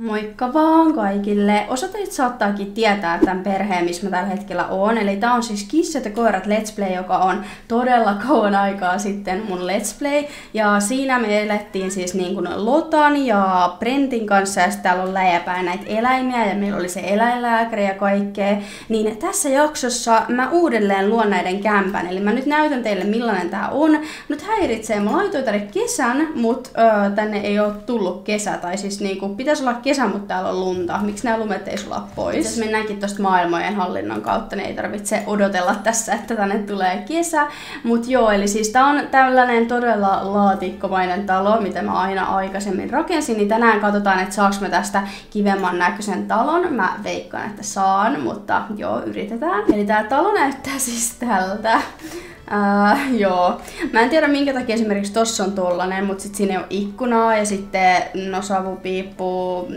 Moikka vaan kaikille! Osa teitä saattaakin tietää tämän perheen, missä mä tällä hetkellä oon. Eli tää on siis Kissat ja koirat Let's Play, joka on todella kauan aikaa sitten mun Let's Play. Ja siinä me elettiin siis niin kuin Lotan ja Brentin kanssa ja täällä on läjäpäin näitä eläimiä ja meillä oli se eläinlääkäri ja kaikkea. Niin tässä jaksossa mä uudelleen luon näiden kämpän. Eli mä nyt näytän teille millainen tää on. Nyt häiritsee, mä laitoin tänne kesän, mutta tänne ei ole tullut kesä. Tai siis niinku, pitäisi olla kesä, mutta täällä on lunta. Miksi nämä lumet ei sulaa pois? Jos mennäänkin tuosta maailmojen hallinnon kautta, niin ei tarvitse odotella tässä, että tänne tulee kesä. Mutta joo, eli siis tää on tällainen todella laatikkomainen talo, mitä mä aina aikaisemmin rakensin, niin tänään katsotaan, että saaks mä tästä kivemman näköisen talon. Mä veikkaan, että saan, mutta joo, yritetään. Eli tää talo näyttää siis tältä. Uh, joo. Mä en tiedä minkä takia esimerkiksi tossa on tollanen, mutta sitten siinä on ikkunaa ja sitten no savupiippu,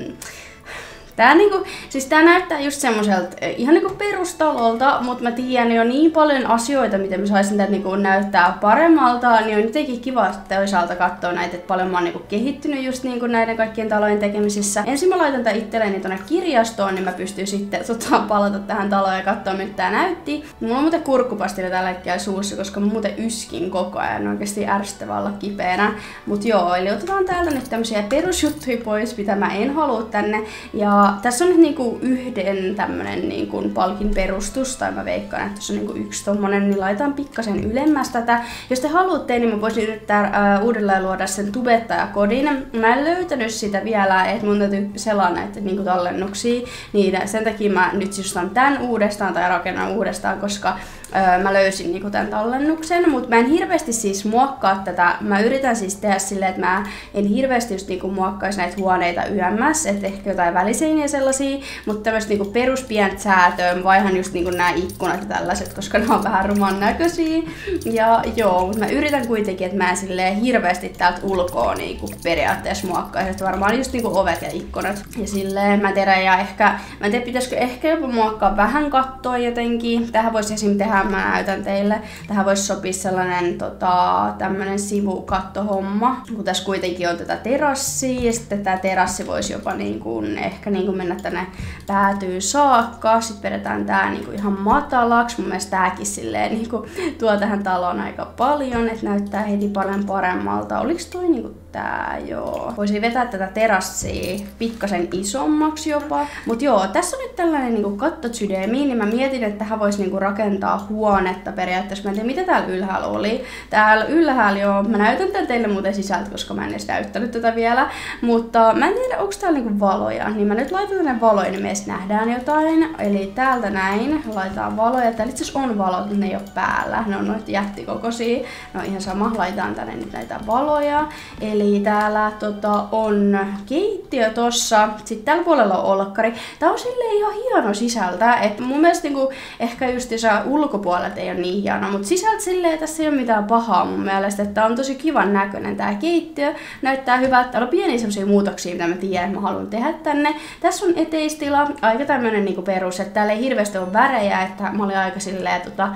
Tää, niinku, siis tää näyttää just semmoiselta eh, ihan niinku perustalolta, mutta mä tiedän jo niin paljon asioita, miten mä saisin tätä niinku näyttää paremmalta, niin on jotenkin kiva toisaalta katsoa näitä, että paljon mä oon niinku kehittynyt just niinku näiden kaikkien talojen tekemisissä. Ensin mä laitan tää itselleni tonne kirjastoon, niin mä pystyn sitten tota, palata tähän taloon ja katsoa, miltä tää näytti. Mulla on muuten kurkkupastilla tällä hetkellä suussa, koska mä muuten yskin koko ajan oikeasti ärsyttävä olla kipeänä. Mut joo, eli otetaan täältä nyt tämmösiä perusjuttuja pois, mitä mä en halua tänne. Ja tässä on nyt niinku yhden tämmönen niinku palkin perustus, tai mä veikkaan, että tässä on niinku yksi tommonen, niin laitan pikkasen ylemmäs tätä. Jos te haluatte, niin mä voisin yrittää uh, uudelleen luoda sen tubettajakodin. Mä en löytänyt sitä vielä, että mun täytyy selaa näitä niinku tallennuksia, niin sen takia mä nyt siis tän uudestaan tai rakennan uudestaan, koska öö, mä löysin niinku tämän tallennuksen, mutta mä en hirveästi siis muokkaa tätä. Mä yritän siis tehdä silleen, että mä en hirveästi just niinku muokkaisi näitä huoneita yömmäs, että ehkä jotain väliseiniä sellaisia, mutta tämmöistä niinku peruspientä säätöä, vaihan just niinku nämä ikkunat ja tällaiset, koska ne on vähän ruman näköisiä. Ja joo, mutta mä yritän kuitenkin, että mä en silleen hirveästi täältä ulkoa niinku periaatteessa muokkaisi, että varmaan just niinku ovet ja ikkunat. Ja silleen mä tiedän, ja ehkä, mä en tiedä, pitäisikö ehkä jopa muokkaa vähän kattoa jotenkin. Tähän voisi esim. tehdä mä näytän teille. Tähän voisi sopia sellainen tota, tämmönen sivukattohomma, kun tässä kuitenkin on tätä terassia ja sitten tämä terassi voisi jopa niin kuin, ehkä niin kuin mennä tänne päätyy saakka. Sitten vedetään tää niin kuin ihan matalaksi. Mun mielestä tääkin silleen niin kuin, tuo tähän taloon aika paljon, että näyttää heti paljon paremmalta. Oliks toi niin kuin tää, joo. Voisin vetää tätä terassia pikkasen isommaksi jopa. Mut joo, tässä on nyt tällainen niinku kattosydämi, niin mä mietin, että tähän voisi niinku rakentaa huonetta periaatteessa. Mä en tiedä, mitä täällä ylhäällä oli. Täällä ylhäällä joo, mä näytän tän teille muuten sisältä, koska mä en edes näyttänyt tätä vielä. Mutta mä en tiedä, onko täällä niinku valoja. Niin mä nyt laitan tänne valoja, niin meistä nähdään jotain. Eli täältä näin, laitetaan valoja. Täällä itse on valot, ne ei ole päällä. Ne on noita jättikokoisia. No ihan sama, laitetaan tänne nyt näitä valoja. Eli Eli täällä tota, on keittiö tossa, sitten tällä puolella on olkkari. Tää on silleen ihan hieno sisältä, että mun mielestä niinku, ehkä just ulkopuolelta ei ole niin hieno, mutta sisältä silleen tässä ei ole mitään pahaa mun mielestä, että on tosi kivan näköinen tää keittiö. Näyttää hyvältä, täällä on pieniä semmosia muutoksia, mitä mä tiedän, että mä haluan tehdä tänne. Tässä on eteistila, aika tämmönen niinku perus, että täällä ei hirveästi ole värejä, että mä olin aika silleen, tota,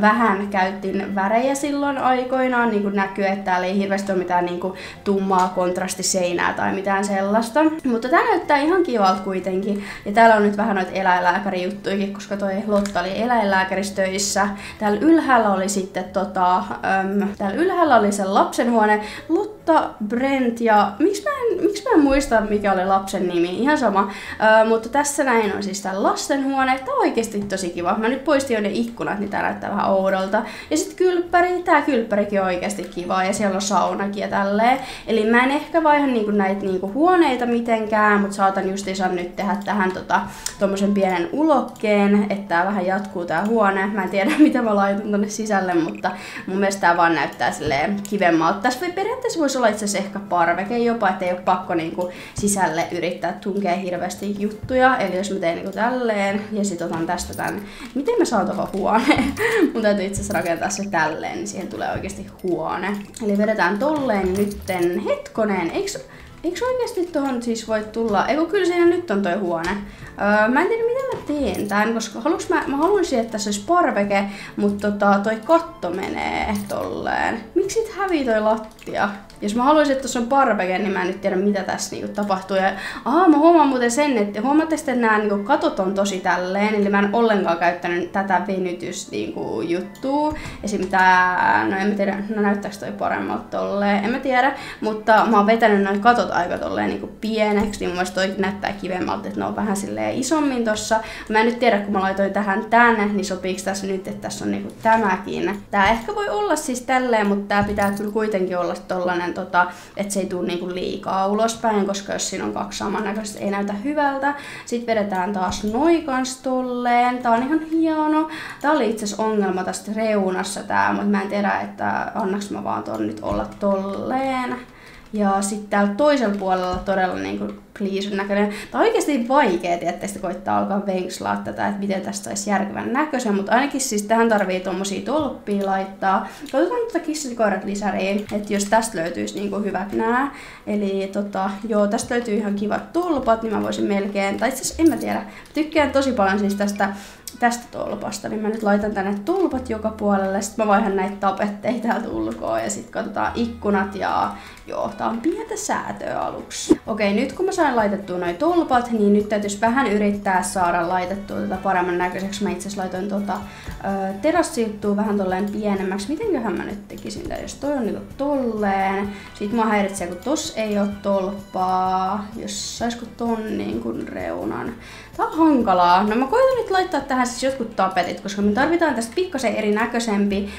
vähän käytin värejä silloin aikoinaan, niin kuin näkyy, että täällä ei hirveästi ole mitään niin kuin, tummaa kontrastiseinää tai mitään sellaista. Mutta tää näyttää ihan kivalta kuitenkin. Ja täällä on nyt vähän noita eläinlääkärijuttuikin, koska toi Lotta oli eläinlääkäristöissä. Täällä ylhäällä oli sitten tota, äm, täällä ylhäällä oli se lapsenhuone. Lotta, Brent ja miksi mä en, miksi mä en muista mikä oli lapsen nimi, ihan sama. Ö, mutta tässä näin on siis tää lastenhuone. Tää on oikeesti tosi kiva. Mä nyt poistin jo ne ikkunat, niin tää näyttää vähän oudolta. Ja sitten kylppäri, tää kylppärikin on oikeasti kiva ja siellä on saunakin ja tälleen. Eli mä en ehkä vaiha niinku näitä niinku huoneita mitenkään, mutta saatan justiinsa nyt tehdä tähän tota, tommosen pienen ulokkeen, että tää vähän jatkuu tää huone. Mä en tiedä mitä mä laitan tonne sisälle, mutta mun mielestä tää vaan näyttää silleen kivemmalta. Tässä periaatteessa voisi olla itse asiassa ehkä parveke jopa, että ei ole pakko niinku sisälle yrittää tunkea hirveästi juttuja. Eli jos mä teen niinku tälleen ja sit otan tästä tän, miten mä saan tuohon huoneen? mun täytyy itse asiassa rakentaa se tälleen, niin siihen tulee oikeasti huone. Eli vedetään tolleen nytten hetkonen, eiks, Eikö oikeasti tuohon siis voi tulla, eikö kyllä siinä nyt on toi huone. Öö, mä en tiedä miten mä teen tän, koska haluks mä, mä haluaisin, että tässä olisi parveke, mutta tota, toi katto menee tolleen. Miksi sit hävii toi lattia? Jos mä haluaisin, että tuossa on parveke, niin mä en nyt tiedä mitä tässä niinku tapahtuu. Ja aha, mä huomaan muuten sen, että huomaatte että nämä niinku katot on tosi tälleen, eli mä en ollenkaan käyttänyt tätä venytys niinku, juttua. Esim. tää, no en mä tiedä, no näyttääkö toi paremmalta tolleen, en mä tiedä, mutta mä oon vetänyt noin katot aika tolleen niinku pieneksi, niin mun mielestä toi näyttää kivemmalta, että ne on vähän silleen isommin tossa. Mä en nyt tiedä, kun mä laitoin tähän tänne, niin sopiiko tässä nyt, että tässä on niinku tämäkin. Tää ehkä voi olla siis tälleen, mutta tää pitää kyllä kuitenkin olla tollanen, tota, että se ei tule niinku liikaa ulospäin, koska jos siinä on kaksi samannäköistä, ei näytä hyvältä. Sitten vedetään taas noin kans tolleen. Tää on ihan hieno. Tää oli itse asiassa ongelma tästä reunassa tää, mutta mä en tiedä, että annaks mä vaan ton nyt olla tolleen. Ja sitten täällä toisella puolella todella niin kuin pleasure näköinen. Tämä on oikeasti vaikea, että koittaa alkaa venkslaa tätä, että miten tästä saisi järkevän näköisen, mutta ainakin siis tähän tarvii tuommoisia tolppia laittaa. Katsotaan tätä kissikoirat lisäriin, että jos tästä löytyisi niin kuin hyvät nää. Eli tota, joo, tästä löytyy ihan kivat tulpat, niin mä voisin melkein, tai itse en mä tiedä, tykkään tosi paljon siis tästä tästä tolpasta, niin mä nyt laitan tänne tulpat joka puolelle, sitten mä vaihan näitä tapetteja täältä ulkoa ja sitten katsotaan ikkunat ja joo, tää on pientä säätöä aluksi. Okei, nyt kun mä sain laitettua noin tulpat, niin nyt täytyisi vähän yrittää saada laitettua tätä paremman näköiseksi. Mä itse laitoin tota terassijuttua vähän tolleen pienemmäksi. Mitenköhän mä nyt tekisin tää, jos toi on niinku tolleen. Sitten mä häiritsee, kun tos ei oo tolppaa. Jos saisko ton niinku reunan. Tää on hankalaa. No mä koitan nyt laittaa tähän siis jotkut tapetit, koska me tarvitaan tästä pikkasen erinäköisempi,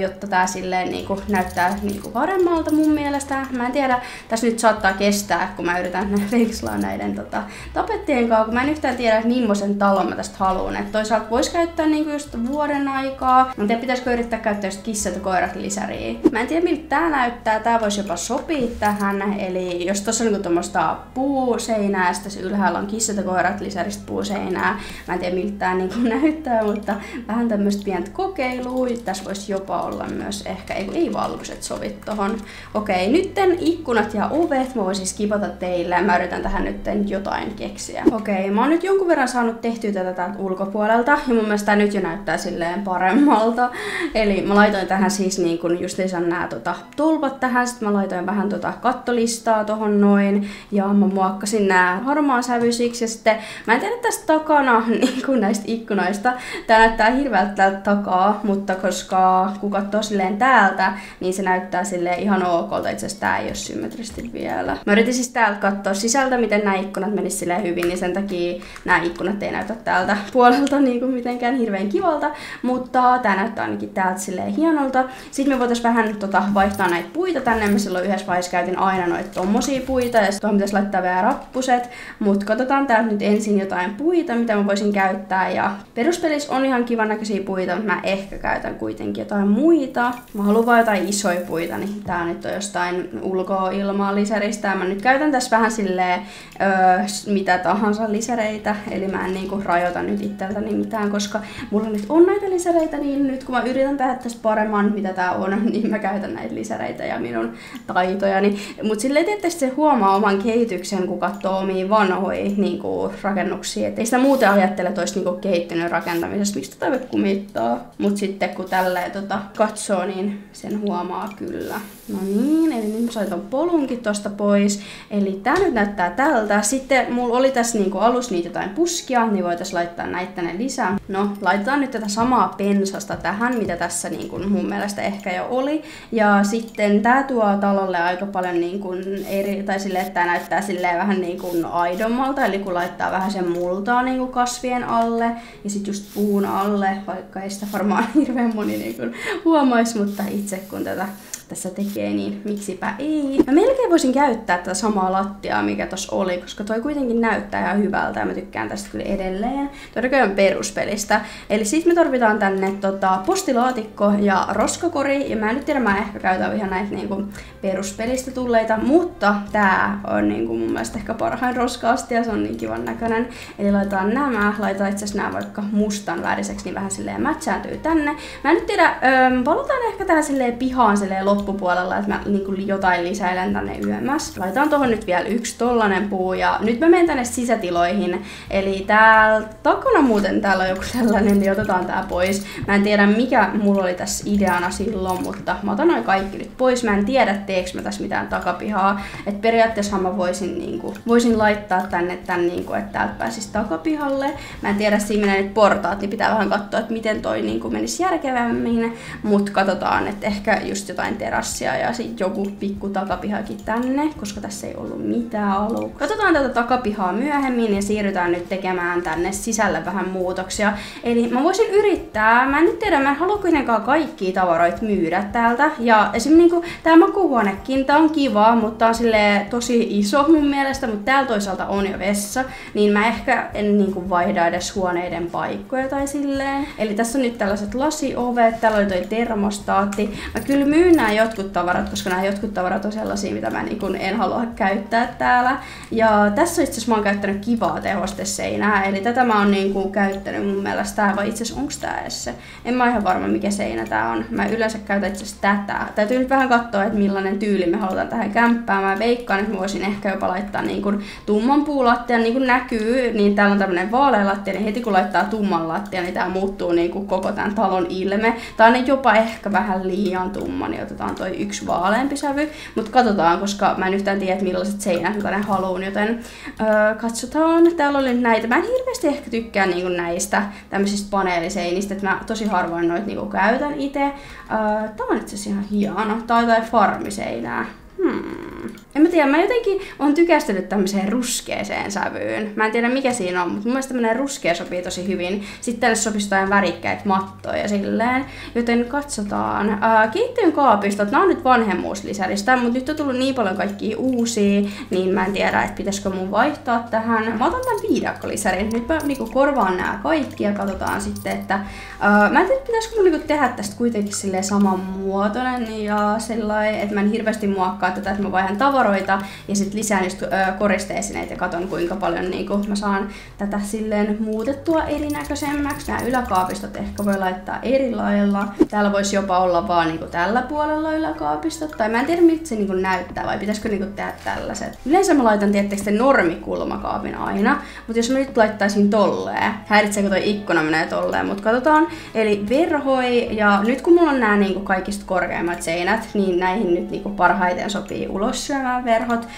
jotta tää silleen niinku näyttää niinku paremmalta mun mielestä. Mä en tiedä, tässä nyt saattaa kestää, kun mä yritän veikslaa näiden tota, tapettien kanssa, kun mä en yhtään tiedä, että millaisen talon mä tästä haluan. Et toisaalta vois käyttää niinku just vuoden aikaa. Mä en tiedä, pitäisikö yrittää käyttää just kissat ja koirat lisäriä. Mä en tiedä, miltä tää näyttää. Tää voisi jopa sopia tähän. Eli jos tossa on niinku tuommoista puuseinää sitten ylhäällä on kissat ja koirat lisäristä puuseinää. Mä en tiedä, miltä tää niinku näyttää, mutta vähän tämmöistä pientä kokeilua. Tässä voisi jopa olla myös ehkä, ei, ei valkoiset sovit tohon. Okei, nytten ikkunat ja ovet mä voisin skipata teille. Mä yritän tähän nyt jotain keksiä. Okei, mä oon nyt jonkun verran saanut tehtyä tätä täältä ulkopuolelta ja mun mielestä tää nyt jo näyttää silleen paremmalta. Eli mä laitoin tähän siis niin kun just nää tota, tulpat tähän, sitten mä laitoin vähän tota kattolistaa tohon noin ja mä muokkasin nää harmaan sävyisiksi ja sitten mä en tiedä tästä takana niin kun näistä ikkunoista. Tää näyttää hirveältä täältä takaa, mutta koska kun katsoo silleen täältä, niin se näyttää silleen ihan okolta. Itse tää ei ole symmetristi vielä. Mä yritin siis täältä katsoa sisältä, miten nämä ikkunat menis hyvin, niin sen takia nämä ikkunat ei näytä täältä puolelta niin kuin mitenkään hirveän kivalta, mutta tää näyttää ainakin täältä silleen hienolta. Sitten me voitais vähän tota, vaihtaa näitä puita tänne. Mä silloin yhdessä vaiheessa käytin aina noita tommosia puita ja sitten pitäisi laittaa vielä rappuset, mutta katsotaan täältä nyt ensin jotain puita, mitä mä voisin käyttää ja peruspelissä on ihan kivan näköisiä puita, mutta mä ehkä käytän kuitenkin jotain muita. Mä haluan vaan jotain isoja puita, niin tää nyt on jostain ulkoilmaa lisäristä. Mä nyt käytän tässä vähän silleen öö, mitä tahansa lisäreitä, eli mä en niinku rajoita nyt itseltäni mitään, koska mulla nyt on näitä lisäreitä, niin nyt kun mä yritän tehdä tästä paremman, mitä tää on, niin mä käytän näitä lisäreitä ja minun taitojani. Mutta silleen tietysti se huomaa oman kehityksen, kun katsoo omia vanhoja niinku, rakennuksia. Et ei sitä muuten ajattele, että olisi niinku, kehittynyt rakentamisessa, miksi tätä voi kumittaa. Mutta sitten kun tälleen tota, katsoo, niin sen huomaa kyllä. No niin, eli nyt ton polunkin tosta pois. Eli tää nyt näyttää tältä. Sitten mulla oli tässä niinku alussa niitä jotain puskia, niin voitais laittaa näitä tänne lisää. No, laitetaan nyt tätä samaa pensasta tähän, mitä tässä niinku mun mielestä ehkä jo oli. Ja sitten tää tuo talolle aika paljon niinku eri, tai sille, että tää näyttää silleen vähän niinku aidommalta, eli kun laittaa vähän sen multaa niinku kasvien alle ja sitten just puun alle, vaikka ei sitä varmaan hirveän moni niinku huomaisi, mutta itse kun tätä tässä tekee, niin miksipä ei. Mä melkein voisin käyttää tätä samaa lattiaa, mikä tossa oli, koska toi kuitenkin näyttää ihan hyvältä ja mä tykkään tästä kyllä edelleen. Toi on peruspelistä. Eli sit me tarvitaan tänne tota, postilaatikko ja roskakori, ja mä en nyt tiedä, mä ehkä käytän ihan näitä niinku peruspelistä tulleita, mutta tää on niinku mun mielestä ehkä parhain roskaasti ja se on niin kivan näköinen. Eli laitetaan nämä, laitetaan itse asiassa nämä vaikka mustan väriseksi, niin vähän silleen mätsääntyy tänne. Mä en nyt tiedä, öö, valotaan ehkä tähän silleen pihaan silleen loppupuolella, että mä niinku jotain lisäilen tänne yömässä. Laitan tuohon nyt vielä yksi tollanen puu ja nyt mä menen tänne sisätiloihin. Eli täällä takana muuten täällä on joku sellainen, niin otetaan tää pois. Mä en tiedä mikä mulla oli tässä ideana silloin, mutta mä otan noin kaikki nyt pois. Mä en tiedä teekö mä tässä mitään takapihaa. Et periaatteessa mä voisin, niinku, voisin laittaa tänne tän, niinku, että täältä pääsisi takapihalle. Mä en tiedä, siinä menee nyt portaat, niin pitää vähän katsoa, että miten toi niinku menisi järkevämmin. Mutta katsotaan, että ehkä just jotain terassia ja sitten joku pikku takapihakin tänne, koska tässä ei ollut mitään aluksi. Katsotaan tätä takapihaa myöhemmin ja siirrytään nyt tekemään tänne sisälle vähän muutoksia. Eli mä voisin yrittää, mä en nyt tiedä, mä en halua kuitenkaan kaikkia tavaroita myydä täältä. Ja esimerkiksi niinku, tää makuuhuonekin, tää on kiva, mutta on sille tosi iso mun mielestä, mutta täällä toisaalta on jo vessa, niin mä ehkä en niinku vaihda edes huoneiden paikkoja tai silleen. Eli tässä on nyt tällaiset lasiovet, täällä oli toi termostaatti. Mä kyllä myyn jotkut tavarat, koska nämä jotkut tavarat on sellaisia, mitä mä niinku en halua käyttää täällä. Ja tässä itse asiassa mä oon käyttänyt kivaa tehosteseinää, eli tätä mä oon niinku käyttänyt mun mielestä, tää, vai itse asiassa onks tää edes se? En mä ihan varma mikä seinä tää on. Mä yleensä käytän itse asiassa tätä. Täytyy nyt vähän katsoa, että millainen tyyli me halutaan tähän kämppään. Mä veikkaan, että mä voisin ehkä jopa laittaa niinku tumman puulattian, niin kuin näkyy, niin täällä on tämmönen vaalea lattia, niin heti kun laittaa tumman lattia, niin tää muuttuu niinku koko tämän talon ilme. Tää on jopa ehkä vähän liian tumma, niin otetaan toi yksi vaaleampi sävy. Mutta katsotaan, koska mä en yhtään tiedä, millaiset seinät mä ne haluun, joten öö, katsotaan. Täällä oli näitä. Mä en hirveästi ehkä tykkää niinku näistä tämmöisistä paneeliseinistä, että mä tosi harvoin noita niinku käytän itse. Öö, tää on itse asiassa ihan hieno. Tää on jotain farmiseinää. Hmm. En mä tiedä, mä jotenkin on tykästynyt tämmöiseen ruskeeseen sävyyn. Mä en tiedä mikä siinä on, mutta mun mielestä tämmönen ruskea sopii tosi hyvin. Sitten tänne sopisi jotain värikkäitä mattoja silleen. Joten katsotaan. Ää, keittiön kaapistot, nämä on nyt vanhemmuuslisäristä, mutta nyt on tullut niin paljon kaikkia uusia, niin mä en tiedä, että pitäisikö mun vaihtaa tähän. Mä otan tämän viidakkolisärin. Nyt mä niinku korvaan nämä kaikki ja katsotaan sitten, että ää, mä en tiedä, pitäisikö mun niinku tehdä tästä kuitenkin silleen samanmuotoinen ja sellainen, että mä en hirveästi muokkaa tätä, että mä vaihan tavaroita tavaroita ja sitten lisään just koristeesineitä ja katon kuinka paljon niin kuin mä saan tätä silleen muutettua erinäköisemmäksi. Nämä yläkaapistot ehkä voi laittaa eri lailla. Täällä voisi jopa olla vaan niin tällä puolella yläkaapistot. Tai mä en tiedä miltä se niin näyttää vai pitäisikö niin tehdä tällaiset. Yleensä mä laitan tietysti normikulmakaapin aina, mutta jos mä nyt laittaisin tolleen, häiritseekö toi ikkuna menee tolleen, mutta katsotaan. Eli verhoi ja nyt kun mulla on nämä niin kaikista korkeimmat seinät, niin näihin nyt niin parhaiten sopii ulos syömään verhot.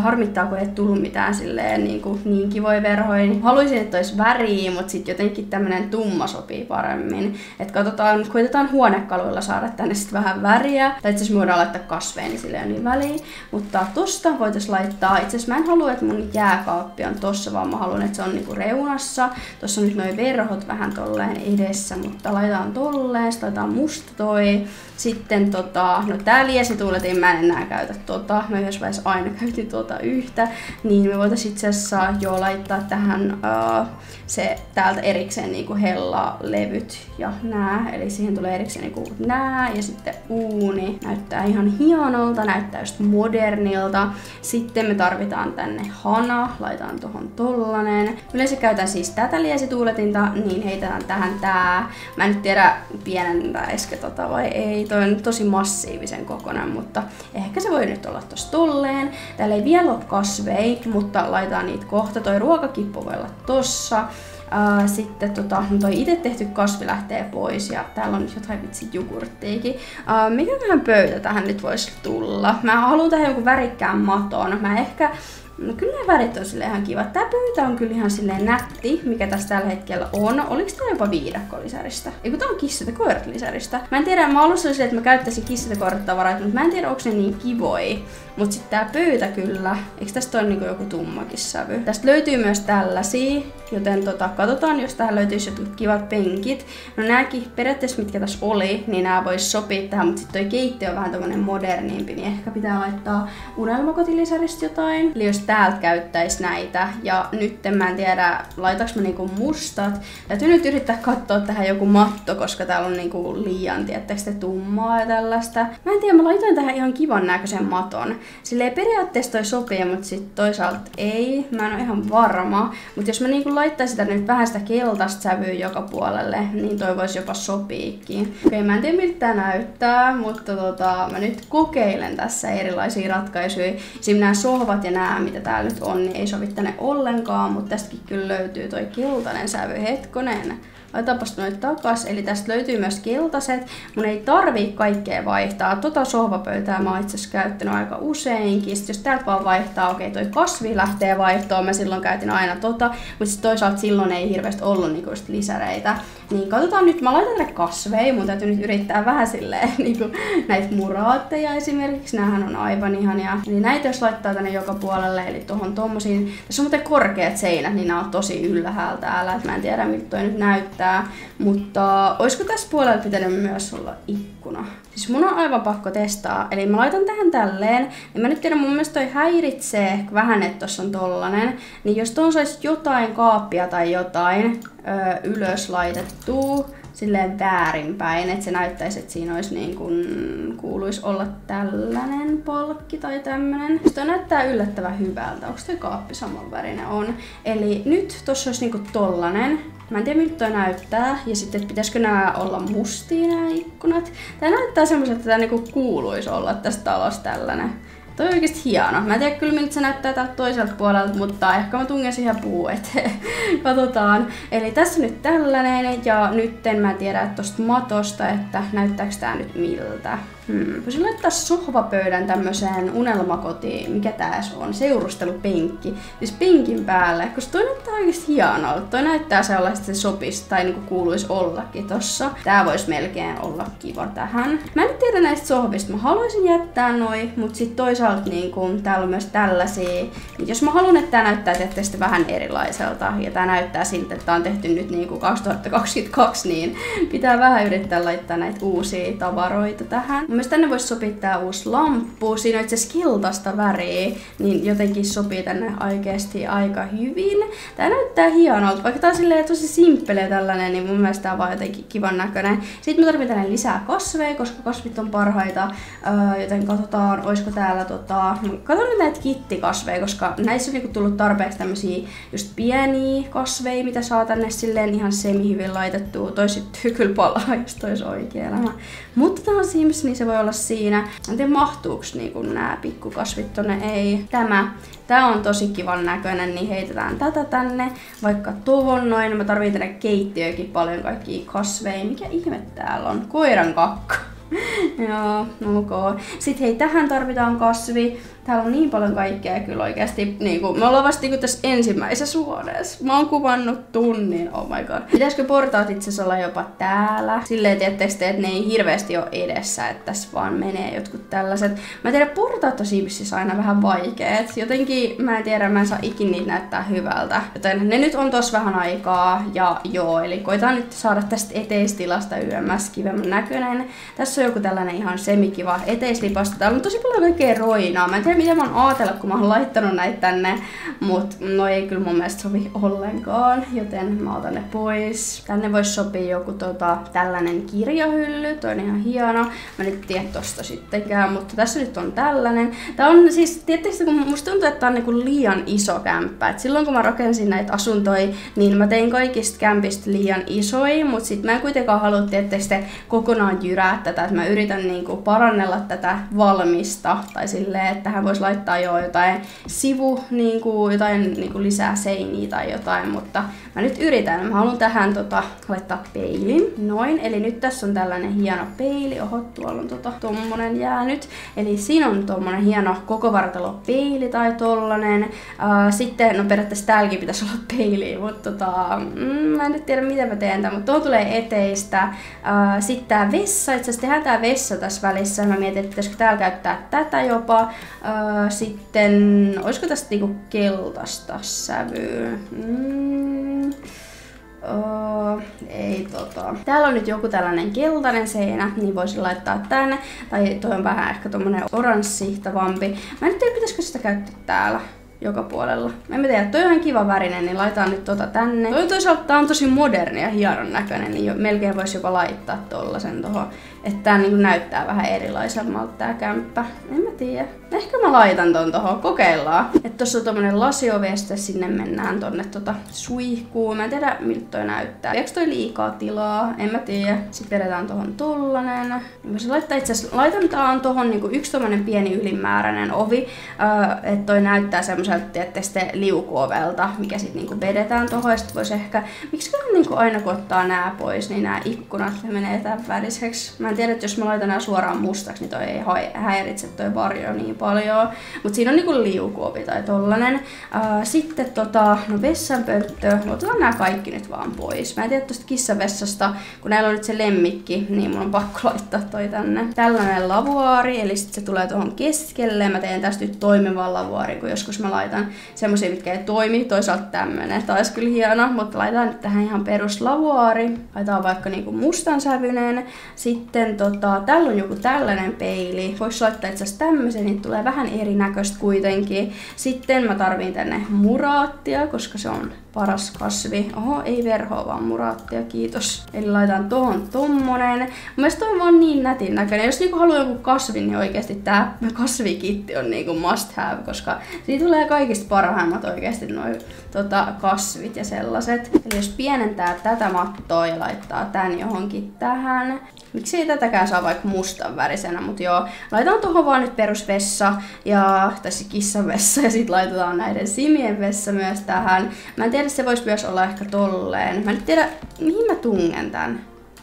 harmittaa, kun ei tullut mitään silleen niin, kuin, niin kivoja verhoja. Niin haluaisin, että olisi väriä, mutta sitten jotenkin tämmöinen tumma sopii paremmin. Et katsotaan, koitetaan huonekaluilla saada tänne sitten vähän väriä. Tai itse asiassa voidaan laittaa kasveja, niin silleen niin väliä. Mutta tosta voitaisiin laittaa, itse asiassa mä en halua, että mun jääkaappi on tossa, vaan mä haluan, että se on niinku reunassa. Tossa on nyt noin verhot vähän tolleen edessä, mutta laitetaan tolleen, sitten laitetaan musta toi. Sitten tota, no tää liesituuletin mä en enää käytä tota, mä yhdessä vaiheessa aina käytin tuota yhtä, niin me voitaisiin itse asiassa jo laittaa tähän uh, se täältä erikseen niinku hella-levyt ja nää, eli siihen tulee erikseen niinku nää ja sitten uuni. Näyttää ihan hienolta, näyttää just modernilta. Sitten me tarvitaan tänne hana, laitaan tohon tollanen. Yleensä käytän siis tätä liesituuletinta, niin heitetään tähän tää. Mä en nyt tiedä pienentäisikö tota vai ei, toi on tosi massiivisen kokonen, mutta ehkä se voi nyt olla tossa tolleen. Täällä ei vielä ole kasvei, mutta laitetaan niitä kohta. Toi ruokakippo voi olla tossa. Uh, sitten tota, toi itse tehty kasvi lähtee pois ja täällä on jotain vitsi jogurttiikin. Uh, mikäköhän pöytä tähän nyt voisi tulla? Mä haluan tähän joku värikkään maton. Mä ehkä No kyllä ne värit on sille ihan kiva. Tää pöytä on kyllä ihan silleen nätti, mikä tässä tällä hetkellä on. Oliks tää jopa viidakkolisäristä? Eiku tää on kissat ja koirat lisäristä. Mä en tiedä, mä alussa oli että mä käyttäisin kissat ja koirat mutta mä en tiedä, onko ne niin kivoi. Mut sitten tää pöytä kyllä, eikö tästä ole niinku joku tummakin sävy? Tästä löytyy myös tällaisia, joten tota, katsotaan, jos tähän löytyisi jotkut kivat penkit. No nääkin periaatteessa, mitkä tässä oli, niin nämä vois sopia tähän, mutta sitten toi keittiö on vähän tommonen modernimpi, niin ehkä pitää laittaa unelmakotilisäristä jotain. Eli jos täältä käyttäisi näitä. Ja nyt mä en tiedä, laitaks mä niinku mustat. Täytyy nyt yrittää katsoa tähän joku matto, koska täällä on niinku liian, tiettäkö te, tummaa ja tällaista. Mä en tiedä, mä laitoin tähän ihan kivan näköisen maton. Silleen periaatteessa toi sopii, mutta sit toisaalta ei. Mä en ole ihan varma. Mutta jos mä niinku laittaisin tänne nyt vähän sitä keltaista sävyä joka puolelle, niin toi voisi jopa sopiikin. Okei, mä en tiedä miltä tää näyttää, mutta tota, mä nyt kokeilen tässä erilaisia ratkaisuja. Siinä nämä sohvat ja nämä, mitä täällä nyt on, niin ei sovi tänne ollenkaan, mutta tästäkin kyllä löytyy toi keltainen sävy. Hetkonen. Laitaanpas noin takas, eli tästä löytyy myös keltaiset. Mun ei tarvii kaikkea vaihtaa. Tota sohvapöytää mä oon itse asiassa käyttänyt aika useinkin. Sitten jos täältä vaan vaihtaa, okei toi kasvi lähtee vaihtoon, mä silloin käytin aina tota. Mutta sitten toisaalta silloin ei hirveästi ollut niinku lisäreitä. Niin katsotaan nyt, mä laitan tänne kasveja, mun täytyy nyt yrittää vähän silleen niinku näitä muraatteja esimerkiksi. Nämähän on aivan ihania. Eli näitä jos laittaa tänne joka puolelle, eli tuohon tommosiin. Tässä on muuten korkeat seinät, niin nämä on tosi ylhäällä täällä. Et mä en tiedä, miltä toi nyt näyttää. Mutta olisiko tässä puolella pitänyt myös olla ikkuna? Siis mun on aivan pakko testaa. Eli mä laitan tähän tälleen. Ja mä nyt tiedän, mun mielestä toi häiritsee ehkä vähän, että tossa on tollanen. Niin jos tuon saisi jotain kaappia tai jotain öö, ylös laitettua, silleen väärinpäin, että se näyttäisi, että siinä olisi niin kuin, kuuluisi olla tällainen palkki tai tämmönen. Sitten näyttää yllättävän hyvältä. Onko toi kaappi saman värinen? On. Eli nyt tossa olisi niinku tollanen. Mä en tiedä miltä toi näyttää. Ja sitten, että pitäisikö nämä olla mustia nämä ikkunat. Tää näyttää semmoiselta, että tää niinku kuuluisi olla tästä talosta tällainen. Toi on oikeesti hieno. Mä en tiedä kyllä miltä se näyttää täältä toiselta puolelta, mutta ehkä mä tungen siihen puu eteen. Katsotaan. Eli tässä nyt tällainen ja nytten mä tiedän tosta matosta, että näyttääkö tää nyt miltä. Hmm. Voisin laittaa sohvapöydän tämmöiseen unelmakotiin, mikä tää on, seurustelupenkki. Siis penkin päälle, koska toi näyttää oikeesti hienolta. Toi näyttää sellaista, se sopisi tai niinku kuuluisi ollakin tossa. Tää voisi melkein olla kiva tähän. Mä en tiedä näistä sohvista, mä haluaisin jättää noi, mut sit toisaalta niinku, täällä on myös tällaisia. Jos mä haluan, että tää näyttää tietysti vähän erilaiselta ja tää näyttää siltä, että tää on tehty nyt niinku 2022, niin pitää vähän yrittää laittaa näitä uusia tavaroita tähän myös tänne voisi sopia tää uusi lamppu. Siinä on itse asiassa keltaista väriä, niin jotenkin sopii tänne oikeasti aika hyvin. Tää näyttää hienolta, vaikka tää on silleen tosi simppele tällainen, niin mun mielestä tää on vaan jotenkin kivan näköinen. Sitten me tarvitaan lisää kasveja, koska kasvit on parhaita, öö, joten katsotaan, olisiko täällä tota... Katson nyt näitä kittikasveja, koska näissä on niinku tullut tarpeeksi tämmösiä just pieniä kasveja, mitä saa tänne silleen ihan semi-hyvin laitettua. Toi sitten kyllä palaa, jos toi olisi oikea elämä. Mutta tää on Sims, niin se voi olla siinä. En tiedä mahtuuko niinku nämä pikkukasvit tonne, ei. Tämä. Tää on tosi kivan näköinen, niin heitetään tätä tänne. Vaikka tuohon noin, mä tarvitsen tänne keittiöäkin paljon kaikkia kasveja. Mikä ihme täällä on? Koiran kakka. Joo, ok. Sitten hei, tähän tarvitaan kasvi. Täällä on niin paljon kaikkea kyllä oikeasti. Niin kuin, me ollaan vasta niin tässä ensimmäisessä huoneessa. Mä oon kuvannut tunnin, oh my god. Pitäisikö portaat itse olla jopa täällä? Silleen tietysti, että ne ei hirveästi ole edessä, että tässä vaan menee jotkut tällaiset. Mä tiedän, portaat on Simsissä aina vähän vaikeet. Jotenkin, mä en tiedä, mä en saa ikin niitä näyttää hyvältä. Joten ne nyt on tossa vähän aikaa. Ja joo, eli koitaan nyt saada tästä eteistilasta YMS kivemmän näköinen. Tässä on joku tällainen ihan semikiva eteislipasta. Täällä on tosi paljon kaikkea roinaa. Mä en tiedä, mitä mä oon ajatellut, kun mä oon laittanut näitä tänne, mut no ei kyllä mun mielestä sovi ollenkaan, joten mä otan ne pois. Tänne voisi sopia joku tota, tällainen kirjahylly, toi on ihan hieno. Mä nyt tiedä tosta sittenkään, mutta tässä nyt on tällainen. Tää on siis, tietysti kun musta tuntuu, että tää on niinku liian iso kämppä. Et silloin kun mä rakensin näitä asuntoja, niin mä tein kaikista kämpistä liian isoja, mutta sit mä en kuitenkaan halua tietysti kokonaan jyrää tätä, että mä yritän niinku parannella tätä valmista tai silleen, että tähän voisi laittaa jo jotain sivu, niin kuin, jotain niin kuin lisää seiniä tai jotain, mutta mä nyt yritän. Mä haluan tähän tota, laittaa peilin. Noin, eli nyt tässä on tällainen hieno peili. Oho, tuolla on tota, tommonen jäänyt. Eli siinä on tommonen hieno koko vartalo peili tai tollanen. Sitten, no periaatteessa täälläkin pitäisi olla peili, mutta tota, mm, mä en nyt tiedä miten mä teen tämän, mutta tuo tulee eteistä. Sitten tää vessa, itse asiassa tehdään tää vessa tässä välissä. Mä mietin, että pitäisikö täällä käyttää tätä jopa. Uh, sitten, olisiko tästä niinku keltaista sävyä? Mm. Oh, ei tota. Täällä on nyt joku tällainen keltainen seinä, niin voisin laittaa tänne. Tai toi on vähän ehkä tommonen oranssi tavampi. Mä en tiedä, pitäisikö sitä käyttää täällä. joka puolella. En mä tiedä, toi on ihan kiva värinen, niin laitetaan nyt tota tänne. Toi toisaalta tää on tosi moderni ja hienon näköinen, niin jo, melkein voisi jopa laittaa tollasen tohon. Että tää niinku näyttää vähän erilaisemmalta tää kämppä. En mä tiedä. Ehkä mä laitan ton tohon, kokeillaan. Että tossa on tommonen lasioveste, sinne mennään tonne tota suihkuun. Mä en tiedä miltä toi näyttää. Eikö toi liikaa tilaa? En mä tiedä. Sitten vedetään tohon tollanen. Voisin laittaa itse asiassa, laitan tää tohon niinku yksi tommonen pieni ylimääräinen ovi. Öö, että toi näyttää semmoiselta, että sitten liukuovelta, mikä sitten niinku vedetään tohon. Ja sit vois ehkä, miksi niinku aina kun ottaa nää pois, niin nämä ikkunat ne menee tämän väriseksi. Mä en tiedä, että jos mä laitan nää suoraan mustaksi, niin toi ei häiritse toi varjo niin paljon. Mutta siinä on niinku liukuovi tai tollanen. sitten tota, no vessanpönttö. Otetaan nämä kaikki nyt vaan pois. Mä en tiedä tosta kissavessasta, kun näillä on nyt se lemmikki, niin mun on pakko laittaa toi tänne. Tällainen lavuaari, eli sit se tulee tuohon keskelle. Mä teen tästä nyt toimivan lavuaarin, kun joskus mä laitan semmosia, mitkä ei toimi. Toisaalta tämmönen. Tää olisi kyllä hieno, mutta laitetaan nyt tähän ihan perus lavuaari. Laitetaan vaikka niinku mustan sävyinen. Sitten tota, täällä on joku tällainen peili. Voisi laittaa itse asiassa tämmöisen, niin tulee vähän erinäköistä kuitenkin. Sitten mä tarviin tänne muraattia, koska se on paras kasvi. Oho, ei verhoa, vaan muraattia, kiitos. Eli laitan tuohon tommonen. Mielestäni toi vaan niin nätin näköinen. Jos niinku haluaa joku kasvin, niin oikeasti tää kasvikitti on niinku must have, koska siitä tulee kaikista parhaimmat oikeasti noin tota, kasvit ja sellaiset. Eli jos pienentää tätä mattoa ja laittaa tän johonkin tähän, Miksi ei tätäkään saa vaikka mustan värisenä, mutta joo, laitetaan tuohon vaan nyt perusvessa ja tässä kissan vessa ja sitten laitetaan näiden simien vessa myös tähän. Mä en se voisi myös olla ehkä tolleen. Mä en tiedä, mihin mä tungen tän.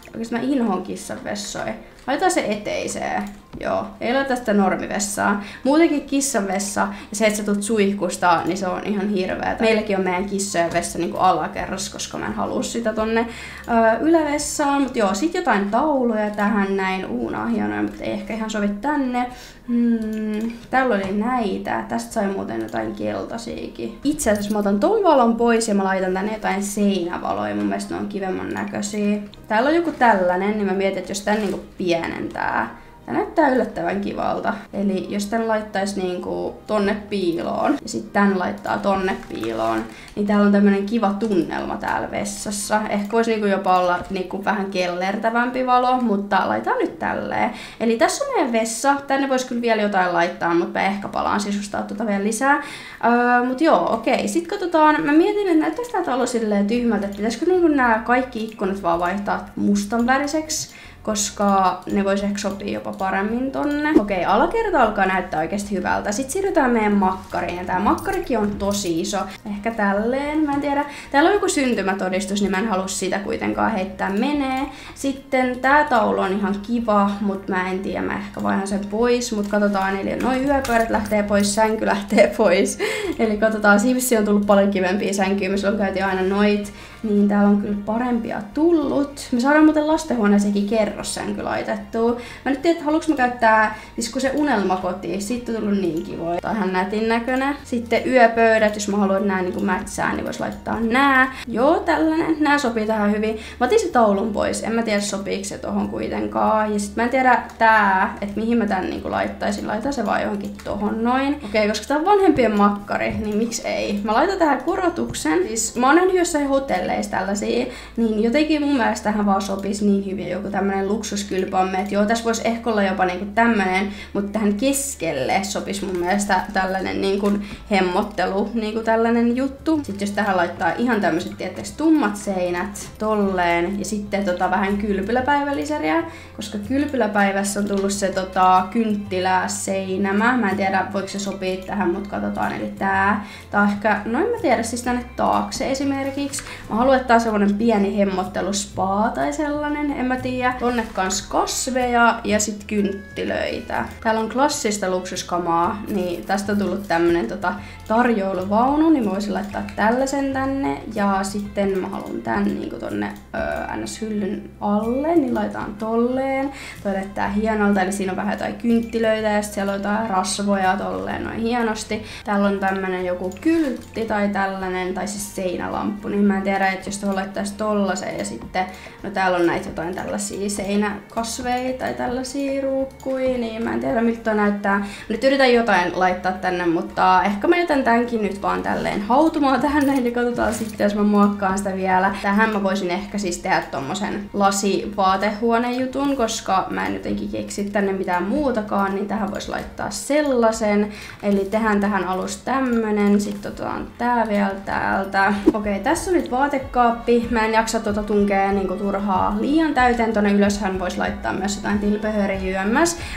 Oikeastaan mä inhoon kissan vessoja. Laitetaan se eteiseen. Joo, ei ole tästä normivessaa. Muutenkin kissan vessa ja se, että sä tulet suihkusta, niin se on ihan hirveä. Meilläkin on meidän kissojen vessa niin alakerras, koska mä en halua sitä tonne ö, ylävessaan. Mutta joo, sit jotain tauluja tähän näin. Uuna hienoja, mutta ei ehkä ihan sovi tänne. Hmm, täällä oli näitä. Tästä sai muuten jotain keltaisiakin. Itse asiassa mä otan ton valon pois ja mä laitan tänne jotain seinävaloja. Mun mielestä ne on kivemman näköisiä. Täällä on joku tällainen, niin mä mietin, että jos tän niinku pienentää, Tämä näyttää yllättävän kivalta. Eli jos tän laittaisi niinku tonne piiloon ja sitten tän laittaa tonne piiloon, niin täällä on tämmönen kiva tunnelma täällä vessassa. Ehkä voisi niinku jopa olla niinku vähän kellertävämpi valo, mutta laitetaan nyt tälleen. Eli tässä on meidän vessa. Tänne voisi kyllä vielä jotain laittaa, mutta mä ehkä palaan sisustaa tuota vielä lisää. Öö, mut joo, okei. Sitten katsotaan. Mä mietin, että näyttäisi tää talo silleen tyhmältä, että pitäisikö niinku nämä kaikki ikkunat vaan vaihtaa mustan väriseksi koska ne voisi ehkä sopia jopa paremmin tonne. Okei, alakerta alkaa näyttää oikeasti hyvältä. Sitten siirrytään meidän makkariin. Ja tää makkarikin on tosi iso. Ehkä tälleen, mä en tiedä. Täällä on joku syntymätodistus, niin mä en halua sitä kuitenkaan heittää menee. Sitten tää taulu on ihan kiva, mutta mä en tiedä, mä ehkä vaihan sen pois. Mutta katsotaan, eli noin yöpöydät lähtee pois, sänky lähtee pois. eli katsotaan, Sivissi on tullut paljon kivempiä sänkyjä, me silloin käytiin aina noit niin täällä on kyllä parempia tullut. Me saadaan muuten lastenhuoneeseenkin kerrossänky laitettua. Mä nyt tiedän, että haluanko mä käyttää, siis kun se unelmakoti, siitä on tullut niin kivoja. Tai ihan nätin näköinen. Sitten yöpöydät, jos mä haluan nää niin mätsää, niin vois laittaa nää. Joo, tällainen. Nää sopii tähän hyvin. Mä otin se taulun pois. En mä tiedä, sopiiko se tohon kuitenkaan. Ja sit mä en tiedä tää, että mihin mä tän niin laittaisin. Laitan se vaan johonkin tohon noin. Okei, koska tää on vanhempien makkari, niin miksi ei? Mä laitan tähän korotuksen. Siis mä oon nähnyt jossain hotelle peleissä tällaisia, niin jotenkin mun mielestä tähän vaan sopisi niin hyvin joku tämmönen luksuskylpamme, että joo, tässä voisi ehkä olla jopa niinku tämmönen, mutta tähän keskelle sopisi mun mielestä tällainen niinku hemmottelu, niinku tällainen juttu. Sitten jos tähän laittaa ihan tämmöiset tietysti tummat seinät tolleen ja sitten tota vähän kylpyläpäivälliseriä, koska kylpyläpäivässä on tullut se tota, kynttilä seinämä. Mä en tiedä voiko se sopii tähän, mutta katsotaan. Eli tää. On ehkä, no en mä tiedä, siis tänne taakse esimerkiksi. Mä tää on pieni hemmotteluspa tai sellainen, en mä tiedä. Tonne kans kasveja ja sit kynttilöitä. Täällä on klassista luksuskamaa, niin tästä on tullut tämmönen tota, tarjoiluvaunu, niin mä voisin laittaa tällaisen tänne. Ja sitten mä haluan tän niinku tonne ns-hyllyn alle, niin laitaan tolleen. Toi näyttää hienolta, eli siinä on vähän jotain kynttilöitä ja sitten siellä on jotain rasvoja tolleen noin hienosti. Täällä on tämmönen joku kyltti tai tällainen, tai siis seinälamppu, niin mä en tiedä tiedä, että jos tuohon laittaisi tollasen ja sitten, no täällä on näitä jotain tällaisia seinäkasveja tai tällaisia ruukkuja, niin mä en tiedä miltä näyttää. Nyt yritän jotain laittaa tänne, mutta ehkä mä jätän tämänkin nyt vaan tälleen hautumaan tähän näin ja katsotaan sitten, jos mä muokkaan sitä vielä. Tähän mä voisin ehkä siis tehdä tommosen lasivaatehuonejutun, koska mä en jotenkin keksi tänne mitään muutakaan, niin tähän voisi laittaa sellaisen. Eli tehdään tähän alusta tämmönen, sitten otetaan tää vielä täältä. Okei, tässä on nyt vaatekaappi. Mä en jaksa tuota tunkea niinku turhaa liian täyteen. Tonne ylöshän voisi laittaa myös jotain tilpehöriä.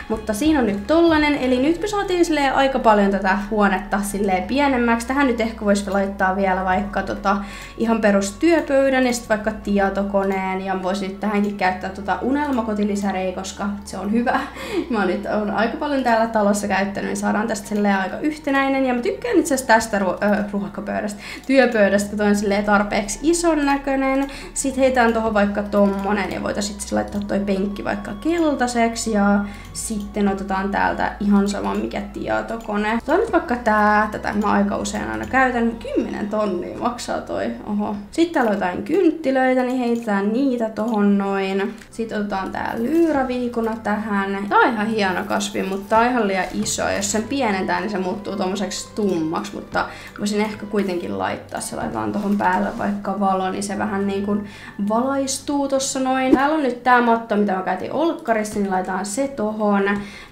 Mutta siinä on nyt tollanen, eli nyt me saatiin aika paljon tätä huonetta silleen pienemmäksi. Tähän nyt ehkä voisi laittaa vielä vaikka tota, ihan perustyöpöydän ja sitten vaikka tietokoneen ja voisin nyt tähänkin käyttää tota unelmakotilisäreä, koska se on hyvä. Mä nyt on aika paljon täällä talossa käyttänyt, niin saadaan tästä aika yhtenäinen ja mä tykkään itse asiassa tästä ru- äh, ruohakapöydästä, työpöydästä, kun toi on silleen tarpeeksi ison näköinen. Sitten heitään tuohon vaikka tommonen ja voitaisiin sitten laittaa toi penkki vaikka keltaiseksi ja sitten otetaan täältä ihan sama mikä tietokone. Tuo nyt vaikka tää, tätä mä aika usein aina käytän, 10 tonnia maksaa toi, oho. Sitten täällä on jotain kynttilöitä, niin heitetään niitä tohon noin. Sitten otetaan tää lyyraviikuna tähän. Tää on ihan hieno kasvi, mutta tää on ihan liian iso. Jos sen pienentää, niin se muuttuu tommoseksi tummaksi, mutta voisin ehkä kuitenkin laittaa. Se laitetaan tohon päälle vaikka valo, niin se vähän niin kuin valaistuu tossa noin. Täällä on nyt tää matto, mitä mä käytin olkkarissa, niin laitetaan se tohon.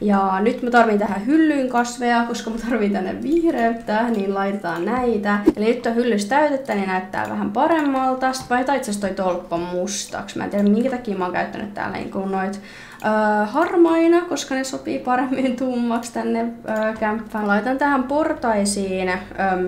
Ja nyt mä tarvin tähän hyllyyn kasveja, koska mä tarvin tänne vihreyttä, niin laitetaan näitä. Eli nyt on hyllys täytettä, niin näyttää vähän paremmalta. Sitten vaihtaa itse toi tolppa mustaksi. Mä en tiedä minkä takia mä oon käyttänyt täällä niin noit äh, harmaina, koska ne sopii paremmin tummaksi tänne äh, kämppään. Laitan tähän portaisiin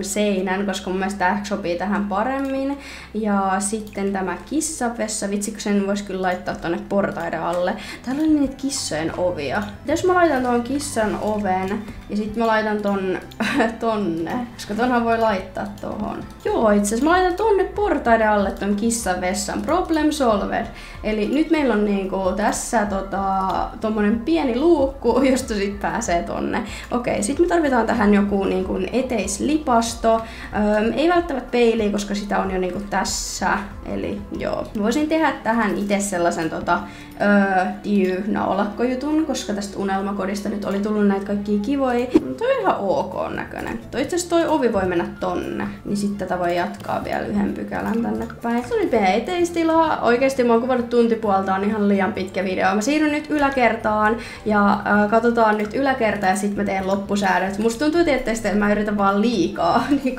seinän, koska mun mielestä tämä sopii tähän paremmin. Ja sitten tämä kissavessa, vitsi kun sen voisi kyllä laittaa tonne portaiden alle. Täällä on niitä kissojen ovia. Jos mä laitan tuon kissan oven ja sitten mä laitan ton tonne, koska tonhan voi laittaa tohon. Joo, itse asiassa mä laitan tonne portaiden alle ton kissan vessan. Problem solved. Eli nyt meillä on niinku tässä tota, tommonen pieni luukku, josta sit pääsee tonne. Okei, sitten me tarvitaan tähän joku niin kuin eteislipasto. Öö, ei välttämättä peili, koska sitä on jo niin kuin tässä. Eli joo, voisin tehdä tähän itse sellaisen tota, öö, naulakkojutun, koska tästä unelmakodista nyt oli tullut näitä kaikkia kivoja. Toi on ihan ok näköinen. Toi itse toi ovi voi mennä tonne, niin sitten tätä voi jatkaa vielä yhden pykälän tänne päin. Se oli meidän eteistilaa. Oikeesti mä oon kuvannut tuntipuolta, on ihan liian pitkä video. Mä siirryn nyt yläkertaan ja äh, katsotaan nyt yläkerta ja sitten mä teen loppusäädöt. Musta tuntuu tietysti, että mä yritän vaan liikaa niin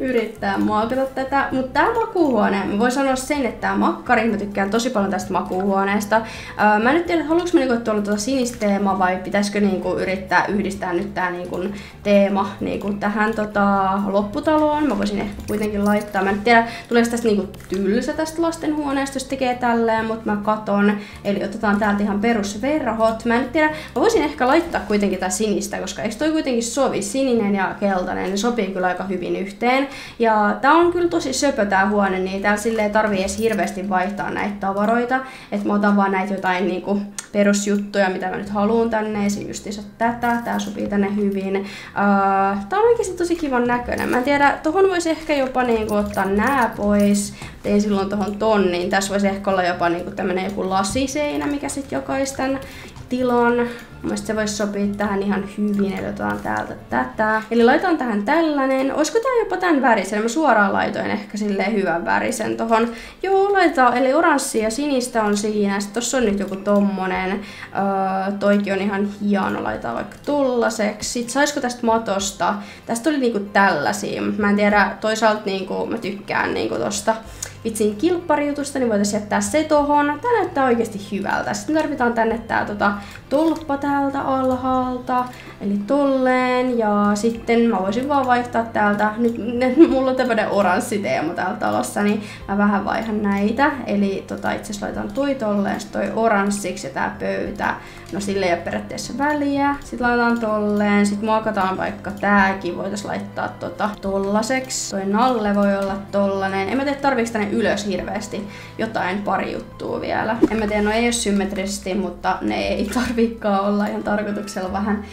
yrittää muokata tätä. Mutta tää makuuhuone, mä voin sanoa sen, että tää makkari, mä tykkään tosi paljon tästä makuuhuoneesta. Äh, mä en nyt tiedä, haluanko mä niinku tuolla tuota sinistä teemaa vai pitäisikö niinku yrittää yhdistää nyt tää niinku teema niinku tähän tota, lopputaloon. Mä voisin ehkä kuitenkin laittaa. Mä en tiedä, tuleeko tästä niinku tylsä tästä lastenhuoneesta, jos tekee tälleen, mutta mä katon. Eli otetaan täältä ihan perusverhot. Mä en tiedä, mä voisin ehkä laittaa kuitenkin tää sinistä, koska eikö toi kuitenkin sovi? Sininen ja keltainen, ne sopii kyllä aika hyvin yhteen. Ja tää on kyllä tosi söpö tää huone, niin täällä silleen tarvii edes hirveästi vaihtaa näitä tavaroita. Että mä otan vaan näitä jotain niinku perusjuttuja, mitä mä nyt haluan tänne. Esim. justiinsa tätä, tää sopii tänne hyvin. Uh, tää on oikeesti tosi kivan näköinen. Mä en tiedä, tohon voisi ehkä jopa niinku ottaa nää pois. Tein silloin tohon tonniin. Tässä voisi ehkä olla jopa niinku tämmönen joku lasiseinä, mikä sitten jokaisten tilan. Mielestäni se voisi sopia tähän ihan hyvin, eli otetaan täältä tätä. Eli laitan tähän tällainen. Olisiko tää jopa tämän värisen? Mä suoraan laitoin ehkä silleen hyvän värisen tohon. Joo, laitetaan, eli oranssi ja sinistä on siinä. Sitten tossa on nyt joku tommonen. Öö, toikin on ihan hieno, laitetaan vaikka tullaseksi. Sitten saisiko tästä matosta? Tästä oli niinku tällaisia. Mä en tiedä, toisaalta niinku, mä tykkään niinku tosta vitsin kilpparijutusta, niin voitaisiin jättää se tohon. Tää näyttää oikeasti hyvältä. Sitten tarvitaan tänne tää tota, tolppa täältä alhaalta, eli tolleen. Ja sitten mä voisin vaan vaihtaa täältä, nyt mulla on tämmönen oranssi teema täällä talossa, niin mä vähän vaihan näitä. Eli tota, itse asiassa laitan toi tolleen, toi oranssiksi ja tää pöytä. No sille ei ole periaatteessa väliä. Sitten laitetaan tolleen, sitten muokataan vaikka tääkin, voitais laittaa tota tollaseksi. Toi nalle voi olla tollanen. En mä tiedä tarviiks tänne ylös hirveästi jotain pari juttua vielä. En mä tiedä, no ei ole symmetrisesti, mutta ne ei tarvikaan ollaan ihan tarkoituksella vähän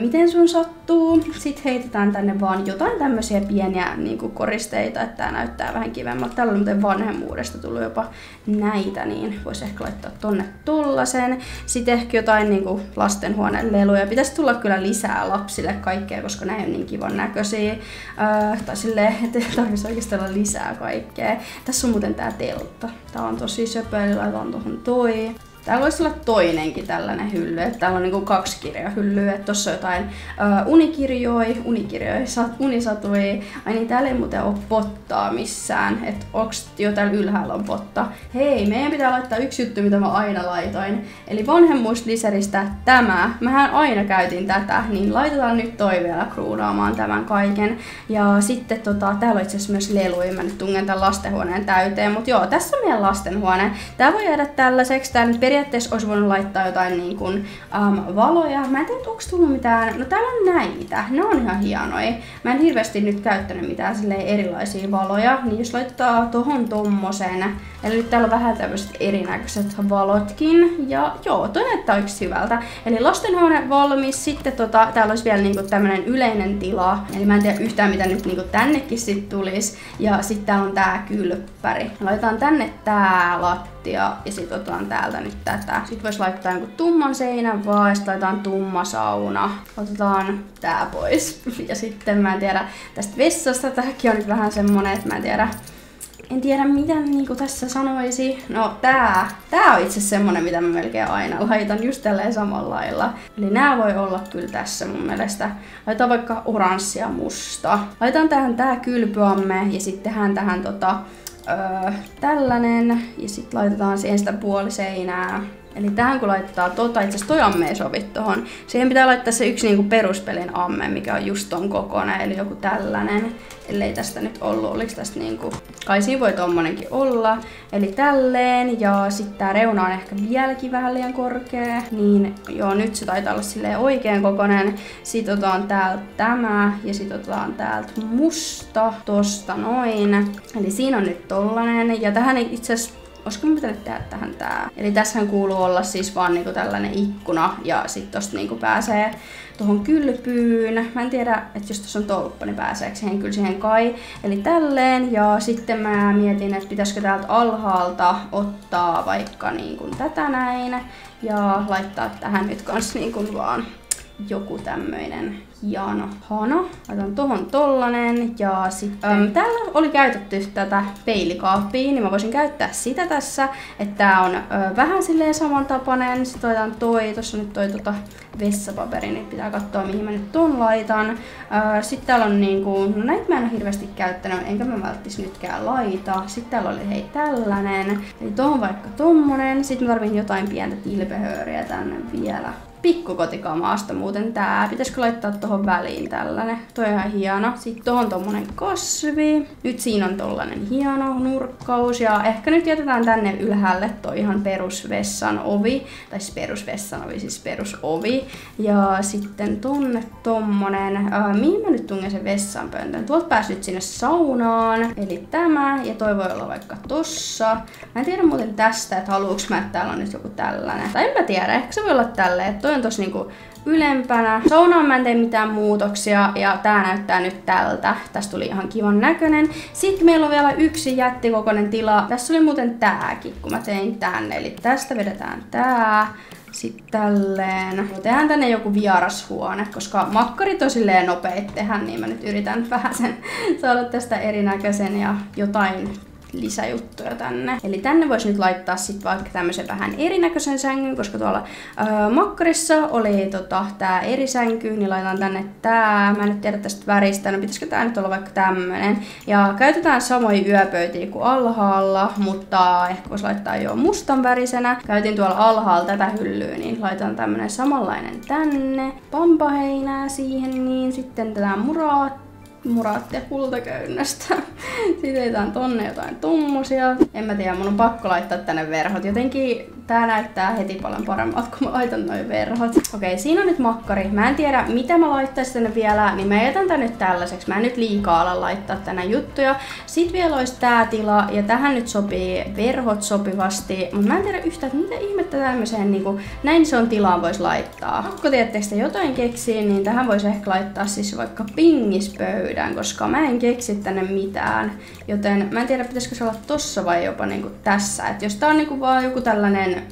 miten sun sattuu. Sitten heitetään tänne vaan jotain tämmöisiä pieniä niin kuin koristeita, että tää näyttää vähän kivemmalta. Täällä on muuten vanhemmuudesta tullut jopa näitä, niin voisi ehkä laittaa tonne tollasen. Sitten ehkä jotain niin kuin lastenhuoneen leluja. Pitäisi tulla kyllä lisää lapsille kaikkea, koska ne on niin kivan näköisiä. Öö, tai silleen, että tarvitsisi oikeasti olla lisää kaikkea. Tässä on muuten tää teltta. Tää on tosi söpö, eli laitan tuohon toi. Täällä voisi olla toinenkin tällainen hylly, että täällä on niinku kaksi kirjahyllyä, että tossa on jotain uh, unikirjoja, unikirjoja, sat, unisatuja, ai niin täällä ei muuten ole pottaa missään, että onks jo täällä ylhäällä on potta. Hei, meidän pitää laittaa yksi juttu, mitä mä aina laitoin, eli vanhemmuusliseristä tämä, mähän aina käytin tätä, niin laitetaan nyt toi vielä kruunaamaan tämän kaiken. Ja sitten tota, täällä on itse asiassa myös leluja, mä nyt tungen tämän lastenhuoneen täyteen, mutta joo, tässä on meidän lastenhuone. Tää voi jäädä tällaiseksi, tää nyt periaatteessa olisi voinut laittaa jotain niin kuin, um, valoja. Mä en tiedä, onko tullut mitään. No täällä on näitä. Ne on ihan hienoja. Mä en hirveästi nyt käyttänyt mitään erilaisia valoja. Niin jos laittaa tohon tommosen. Eli nyt täällä on vähän tämmöiset erinäköiset valotkin. Ja joo, toi näyttää oikeasti hyvältä. Eli lastenhuone valmis. Sitten tota, täällä olisi vielä niinku tämmönen yleinen tila. Eli mä en tiedä yhtään mitä nyt niinku tännekin sit tulisi. Ja sitten täällä on tää kylppäri. Laitetaan tänne tää lattia ja sitten otetaan täältä nyt tätä. Sitten voisi laittaa jonkun tumman seinän vaan sitten laitetaan tumma sauna. Otetaan tää pois. Ja sitten mä en tiedä tästä vessasta. Tämäkin on nyt vähän semmonen, että mä en tiedä en tiedä mitä niinku tässä sanoisi. No tää, tää on itse semmonen mitä mä melkein aina laitan just tälleen samalla lailla. Eli nää voi olla kyllä tässä mun mielestä. Laitan vaikka oranssia musta. Laitan tähän tää kylpyamme ja sitten tähän tota, öö, tällainen. Ja sitten laitetaan siihen sitä puoliseinää. Eli tähän kun laittaa tota, itse asiassa toi amme ei sovi tohon. Siihen pitää laittaa se yksi niinku peruspelin amme, mikä on just ton kokoinen, eli joku tällainen. Ellei tästä nyt ollut, oliks tästä niinku... Kai siinä voi tommonenkin olla. Eli tälleen, ja sitten tää reuna on ehkä vieläkin vähän liian korkea. Niin joo, nyt se taitaa olla silleen oikein kokoinen. Sitten otetaan täältä tämä, ja sitten otetaan täältä musta, tosta noin. Eli siinä on nyt tollanen, ja tähän itse asiassa olisiko mä pitänyt tehdä tähän tää. Eli tässähän kuuluu olla siis vaan niinku tällainen ikkuna ja sit tosta niinku pääsee tuohon kylpyyn. Mä en tiedä, että jos tuossa on tolppa, niin pääseekö siihen kyllä siihen kai. Eli tälleen ja sitten mä mietin, että pitäisikö täältä alhaalta ottaa vaikka niinku tätä näin ja laittaa tähän nyt kans niinku vaan joku tämmöinen hieno hano. Laitan tohon tollanen ja sitten äm, täällä oli käytetty tätä peilikaappia, niin mä voisin käyttää sitä tässä, että tää on ö, vähän silleen samantapainen. Sitten laitan toi, tossa nyt toi tota vessapaperi, niin pitää katsoa mihin mä nyt ton laitan. Sitten täällä on niinku, no näitä mä en ole hirveästi käyttänyt, enkä mä välttis nytkään laita. Sitten täällä oli hei tällainen, eli tohon vaikka tommonen. Sitten mä tarvin jotain pientä tilpehööriä tänne vielä pikkukotikaamaasta muuten tää. Pitäisikö laittaa tuohon väliin tällainen? Toi on ihan hieno. Sitten tuohon tommonen kasvi. Nyt siinä on tollanen hieno nurkkaus. Ja ehkä nyt jätetään tänne ylhäälle toi ihan perusvessan ovi. Tai siis perusvessan ovi, siis perusovi. Ja sitten tonne tommonen. Äh, mihin mä nyt tungen sen vessanpöntön? Tuolta pääs nyt sinne saunaan. Eli tämä. Ja toi voi olla vaikka tossa. Mä en tiedä muuten tästä, että haluuks mä, että täällä on nyt joku tällainen. Tai en mä tiedä, ehkä se voi olla tälleen. On tossa niinku ylempänä. Saunaan mä en tee mitään muutoksia ja tää näyttää nyt tältä. Tästä tuli ihan kivan näköinen. Sitten meillä on vielä yksi jättikokoinen tila. Tässä oli muuten tääkin, kun mä tein tänne. Eli tästä vedetään tää. Sitten tälleen. Tehdään tänne joku vierashuone, koska makkarit on silleen nopeet tehdä, niin mä nyt yritän vähän sen saada tästä erinäköisen ja jotain lisäjuttuja tänne. Eli tänne voisi nyt laittaa sitten vaikka tämmöisen vähän erinäköisen sängyn, koska tuolla öö, makkarissa oli tota, tää eri sänky, niin laitan tänne tää. Mä en nyt tiedä tästä väristä, no pitäisikö tää nyt olla vaikka tämmönen. Ja käytetään samoja yöpöytiä kuin alhaalla, mutta ehkä voisi laittaa jo mustan värisenä. Käytin tuolla alhaalla tätä hyllyä, niin laitan tämmönen samanlainen tänne. Pampaheinää siihen, niin sitten tätä muraat muraattia kultaköynnöstä. Sitten heitetään tonne jotain tommosia. En mä tiedä, mun on pakko laittaa tänne verhot. Jotenkin tää näyttää heti paljon paremmat, kun mä laitan noin verhot. Okei, siinä on nyt makkari. Mä en tiedä, mitä mä laittaisin tänne vielä, niin mä jätän tän nyt tällaiseksi. Mä en nyt liikaa ala laittaa tänne juttuja. Sitten vielä olisi tää tila, ja tähän nyt sopii verhot sopivasti. Mutta mä en tiedä yhtään, että mitä ihmettä tämmöiseen niin kuin, näin on tilaan voisi laittaa. Pakko tietysti jotain keksiä, niin tähän voisi ehkä laittaa siis vaikka pingispöydän, koska mä en keksi tänne mitään. Joten mä en tiedä, pitäisikö se olla tossa vai jopa niinku tässä. Et jos tää on niinku vaan joku tällainen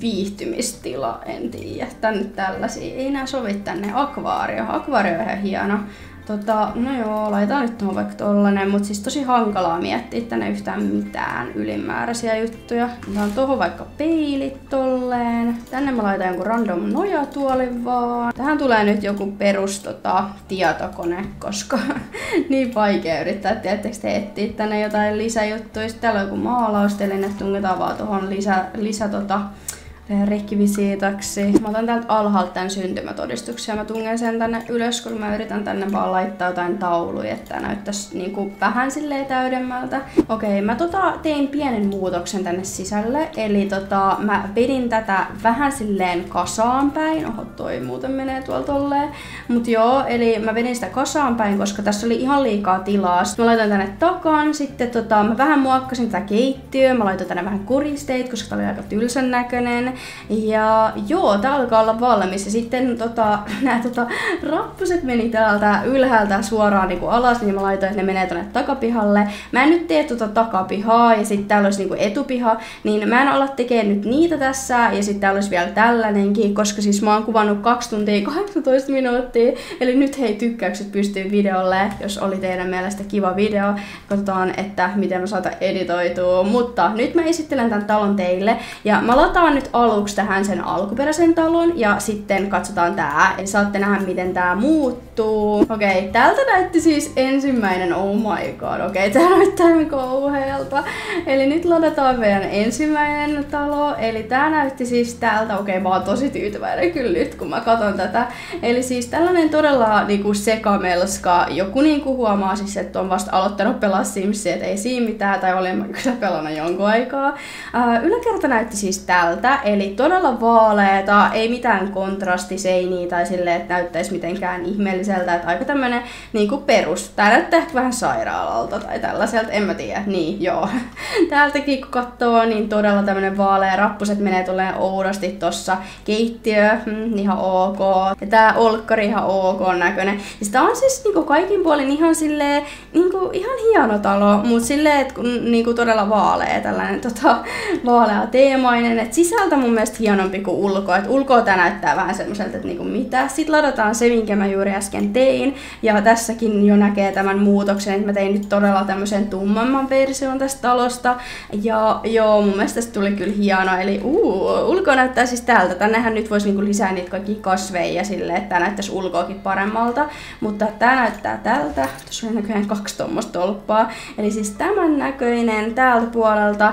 viihtymistila, en tiedä. Tänne tällaisia. Ei nää sovi tänne. Akvaario. Akvaario on ihan hieno. Tota, no joo, laitetaan nyt tuohon vaikka tollanen, mutta siis tosi hankalaa miettiä tänne yhtään mitään ylimääräisiä juttuja. Otan tuohon vaikka peilit tolleen. Tänne mä laitan jonkun random nojatuolin vaan. Tähän tulee nyt joku perus tota, tietokone, koska niin vaikea yrittää tietysti etsiä tänne jotain lisäjuttuja. Sitten täällä on joku maalausteline, tungetaan vaan tuohon lisä, lisä tota, rekkivisiitaksi. Mä otan täältä alhaalta tämän syntymätodistuksen ja mä tungen sen tänne ylös, kun mä yritän tänne vaan laittaa jotain tauluja, että näyttäisi niinku vähän silleen täydemmältä. Okei, mä tota tein pienen muutoksen tänne sisälle, eli tota mä vedin tätä vähän silleen kasaan päin. Oho, toi muuten menee tuolla tolleen. Mut joo, eli mä vedin sitä kasaan päin, koska tässä oli ihan liikaa tilaa. Sitten mä laitan tänne takaan, sitten tota mä vähän muokkasin tätä keittiöä, mä laitoin tänne vähän kuristeet, koska tää oli aika tylsän näköinen. Ja joo, tää alkaa olla valmis. Ja sitten tota, nämä tota, rappuset meni täältä ylhäältä suoraan niinku alas, niin mä laitoin, että ne menee tonne takapihalle. Mä en nyt tee tota takapihaa ja sitten täällä olisi niinku etupiha, niin mä en olla tekemään nyt niitä tässä. Ja sitten täällä olisi vielä tällainenkin, koska siis mä oon kuvannut 2 tuntia 18 minuuttia. Eli nyt hei tykkäykset pystyy videolle, jos oli teidän mielestä kiva video. Katsotaan, että miten mä saatan editoitua. Mutta nyt mä esittelen tämän talon teille. Ja mä lataan nyt aluksi tähän sen alkuperäisen talon ja sitten katsotaan tää. Eli saatte nähdä miten tää muuttuu. Okei, okay, tältä näytti siis ensimmäinen, oh my god, okei, okay, tää näyttää ihan kauhealta. Eli nyt ladataan meidän ensimmäinen talo, eli tää näytti siis täältä, okei okay, mä oon tosi tyytyväinen kyllä nyt kun mä katson tätä. Eli siis tällainen todella niinku sekamelska, joku niinku huomaa siis, että on vasta aloittanut pelaa Simsia, että ei siinä mitään, tai olin mä kyllä pelannut jonkun aikaa. Uh, yläkerta näytti siis tältä, Eli todella vaaleeta, ei mitään kontrastiseiniä tai silleen, että näyttäisi mitenkään ihmeelliseltä, että aika tämmönen niin kuin perus. Tää näyttää ehkä vähän sairaalalta tai tällaiselta, en mä tiedä. Niin, joo. Täältäkin kun katsoo, niin todella tämmönen vaalea rappuset menee tulee oudosti tossa. Keittiö, mm, ihan ok. Ja tää olkkari ihan ok näköinen. Ja sitä on siis niinku kaikin puolin ihan silleen, niinku ihan hieno talo, mutta silleen, että niinku todella vaalea tällainen tota, vaalea teemainen. Et sisältä mun mielestä hienompi kuin ulkoa. Et ulkoa tää näyttää vähän semmoiselta, että niinku mitä. Sitten ladataan se, minkä mä juuri äsken tein. Ja tässäkin jo näkee tämän muutoksen, että mä tein nyt todella tämmöisen tummamman version tästä talosta. Ja joo, mun mielestä tästä tuli kyllä hieno. Eli uu, ulko näyttää siis tältä. Tännehän nyt voisi niinku lisää niitä kaikki kasveja sille, että tää näyttäisi ulkoakin paremmalta. Mutta tää näyttää tältä. Tuossa on näköjään kaksi tuommoista tolppaa. Eli siis tämän näköinen täältä puolelta.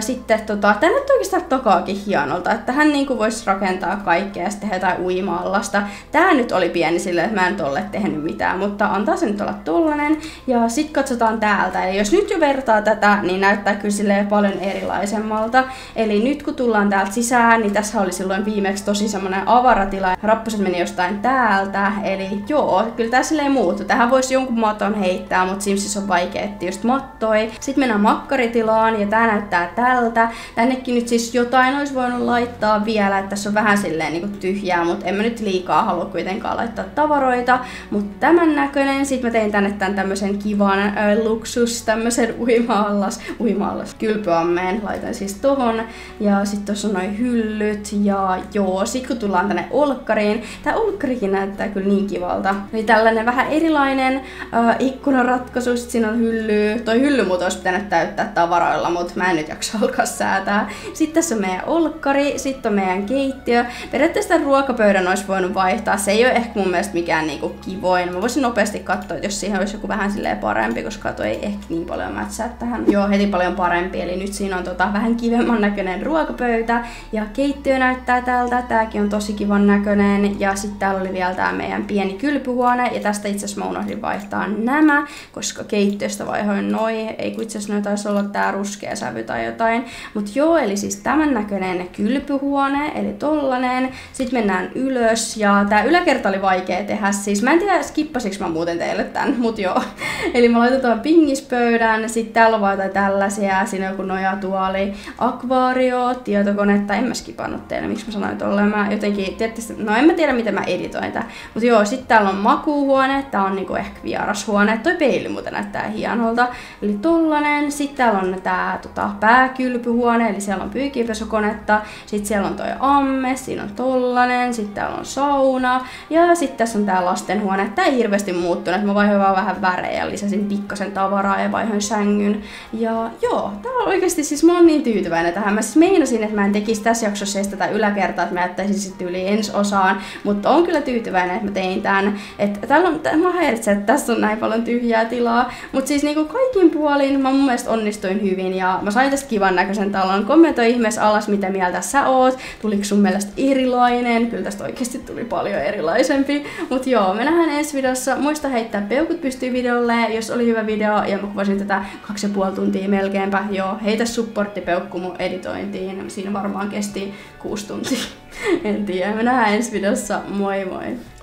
Sitten tota, tää näyttää oikeastaan takaakin hieno hienolta, että hän niinku voisi rakentaa kaikkea ja sitten jotain uima-allasta. Tää nyt oli pieni sille, että mä en tolle tehnyt mitään, mutta antaa se nyt olla tollanen. Ja sit katsotaan täältä. Eli jos nyt jo vertaa tätä, niin näyttää kyllä paljon erilaisemmalta. Eli nyt kun tullaan täältä sisään, niin tässä oli silloin viimeksi tosi semmonen avaratila. Rappuset meni jostain täältä. Eli joo, kyllä tässä silleen muuttu. Tähän voisi jonkun maton heittää, mutta Simsissä on vaikea etsiä just mattoi. Sitten mennään makkaritilaan ja tää näyttää tältä. Tännekin nyt siis jotain olisi voinut voinut laittaa vielä, että tässä on vähän silleen niin tyhjää, mutta en mä nyt liikaa halua kuitenkaan laittaa tavaroita. Mutta tämän näköinen, sit mä tein tänne tämän tämmöisen kivan äh, luksus, tämmöisen uima-allas, uima-allas kylpyammeen, laitan siis tohon. Ja sitten tuossa on noin hyllyt ja joo, sit kun tullaan tänne olkkariin, tää olkkarikin näyttää kyllä niin kivalta. Eli tällainen vähän erilainen äh, ikkunaratkaisu, sit siinä on hylly. Toi hylly muuten olisi pitänyt täyttää tavaroilla, mutta mä en nyt jaksa alkaa säätää. Sitten tässä on meidän olkkari olkkari, sitten on meidän keittiö. Periaatteessa tämän ruokapöydän olisi voinut vaihtaa. Se ei ole ehkä mun mielestä mikään niinku kivoin. Mä voisin nopeasti katsoa, jos siihen olisi joku vähän silleen parempi, koska toi ei ehkä niin paljon mätsää tähän. Joo, heti paljon parempi. Eli nyt siinä on tota, vähän kivemman näköinen ruokapöytä ja keittiö näyttää tältä. Tääkin on tosi kivan näköinen. Ja sitten täällä oli vielä tää meidän pieni kylpyhuone. Ja tästä itse asiassa mä unohdin vaihtaa nämä, koska keittiöstä vaihoin noi. Ei kun itse asiassa taisi olla tää ruskea sävy tai jotain. Mut joo, eli siis tämän näköinen kylpyhuone, eli tollanen. Sitten mennään ylös ja tää yläkerta oli vaikea tehdä. Siis mä en tiedä skippasiks mä muuten teille tän, mut joo. eli mä laitetaan pingispöydän, sitten täällä on vaan tällaisia, siinä joku nojatuoli, akvaario, tietokonetta, en mä skipannut teille, miksi mä sanoin tolleen. Mä jotenkin, tietysti, no en mä tiedä miten mä editoin tää. Mut joo, sitten täällä on makuuhuone, tää on niinku ehkä vierashuone. Toi peili muuten näyttää hienolta. Eli tollanen. Sitten täällä on tää tota, pääkylpyhuone, eli siellä on pyykinpesukonetta. Sitten siellä on toi amme, siinä on tollanen. Sitten täällä on sauna. Ja sitten tässä on tää lastenhuone. Tää ei hirveästi muuttunut. Mä vaihoin vaan vähän värejä, lisäsin pikkasen tavaraa ja vaihoin sängyn. Ja joo, tää on oikeasti siis mä oon niin tyytyväinen tähän. Mä siis meinasin, että mä en tekisi tässä jaksossa edes tätä yläkertaa, että mä jättäisin sitten yli ensi osaan. Mutta on kyllä tyytyväinen, että mä tein tän. Että täällä on, mä häiritsen, että tässä on näin paljon tyhjää tilaa. Mutta siis niinku kaikin puolin mä mun mielestä onnistuin hyvin ja mä sain tästä kivan näköisen talon. Kommentoi ihmeessä alas, mitä mieltä sä oot. Tuliko sun mielestä erilainen? Kyllä tästä oikeasti tuli paljon erilaisempi. Mut joo, me nähdään ensi videossa. Muista heittää peukut pystyy videolle, jos oli hyvä video ja mä kuvasin tätä kaksi ja puoli tuntia melkeinpä. Joo, heitä supporttipeukku mun editointiin. Siinä varmaan kesti kuusi tuntia. en tiedä. Me nähdään ensi videossa. Moi moi!